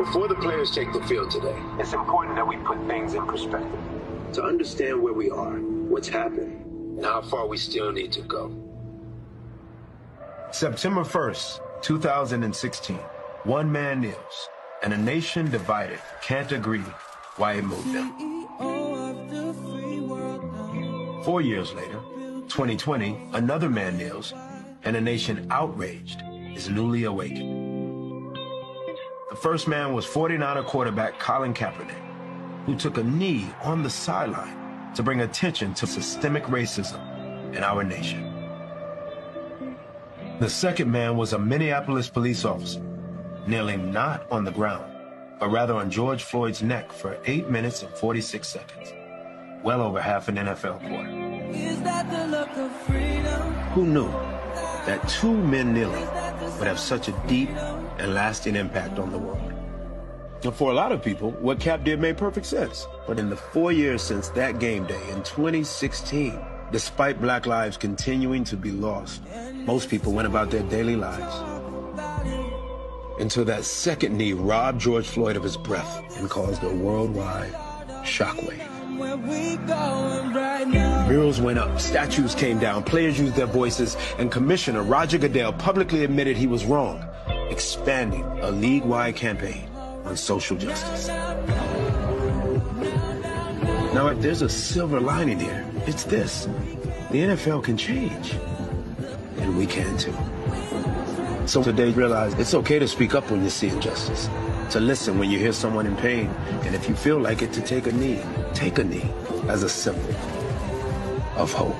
Before the players take the field today, it's important that we put things in perspective. To understand where we are, what's happened, and how far we still need to go. September 1st, 2016. One man kneels, and a nation divided can't agree why it moved them. Four years later, 2020, another man kneels, and a nation outraged is newly awakened. The first man was 49er quarterback Colin Kaepernick, who took a knee on the sideline to bring attention to systemic racism in our nation. The second man was a Minneapolis police officer, kneeling not on the ground, but rather on George Floyd's neck for 8 minutes and 46 seconds, well over half an NFL quarter. Who knew that two men kneeling would have such a deep and lasting impact on the world. And for a lot of people, what Kap did made perfect sense. But in the four years since that game day in 2016, despite black lives continuing to be lost, most people went about their daily lives. Until that second knee robbed George Floyd of his breath and caused a worldwide shockwave. Murals went up, statues came down, players used their voices, and Commissioner Roger Goodell publicly admitted he was wrong expanding a league-wide campaign on social justice. Now, if there's a silver lining here, it's this. The NFL can change. And we can too. So today realize it's okay to speak up when you see injustice, to listen when you hear someone in pain, and if you feel like it, to take a knee. Take a knee as a symbol of hope.